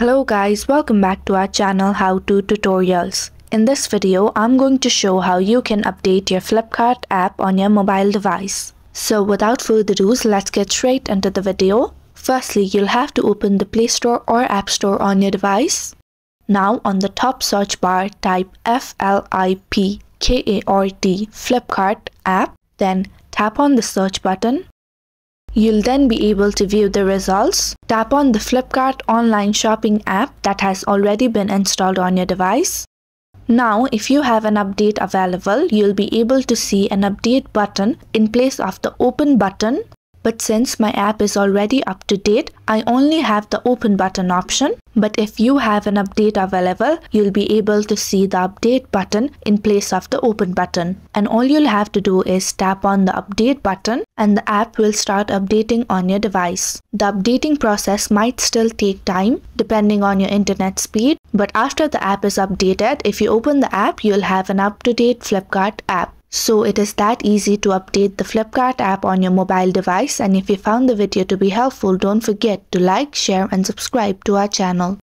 Hello guys, welcome back to our channel How To Tutorials. In this video, I'm going to show how you can update your Flipkart app on your mobile device. So without further ado, let's get straight into the video. Firstly, you'll have to open the Play Store or App Store on your device. Now on the top search bar, type F-L-I-P-K-A-R-T Flipkart app, then tap on the search button. You'll then be able to view the results. Tap on the Flipkart online shopping app that has already been installed on your device. Now, if you have an update available, you'll be able to see an update button in place of the open button. But since my app is already up to date, I only have the open button option. But if you have an update available, you'll be able to see the update button in place of the open button. And all you'll have to do is tap on the update button and the app will start updating on your device. The updating process might still take time depending on your internet speed, but after the app is updated, if you open the app, you'll have an up-to-date Flipkart app. So it is that easy to update the Flipkart app on your mobile device and if you found the video to be helpful don't forget to like, share and subscribe to our channel.